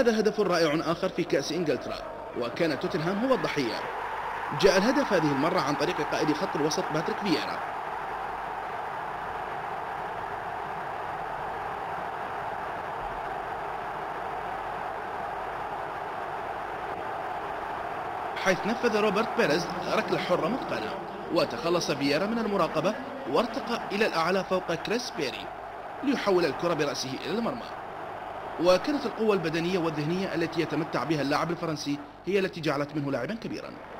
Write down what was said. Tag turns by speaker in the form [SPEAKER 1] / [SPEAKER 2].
[SPEAKER 1] هذا هدف رائع آخر في كأس إنجلترا وكان توتنهام هو الضحية. جاء الهدف هذه المرة عن طريق قائد خط الوسط باتريك فييرا. حيث نفذ روبرت بيريز ركلة حرة متقنة وتخلص فييرا من المراقبة وارتقى إلى الأعلى فوق كريس بيري ليحول الكرة برأسه إلى المرمى. وكانت القوة البدنية والذهنية التي يتمتع بها اللاعب الفرنسي هي التي جعلت منه لاعبا كبيرا.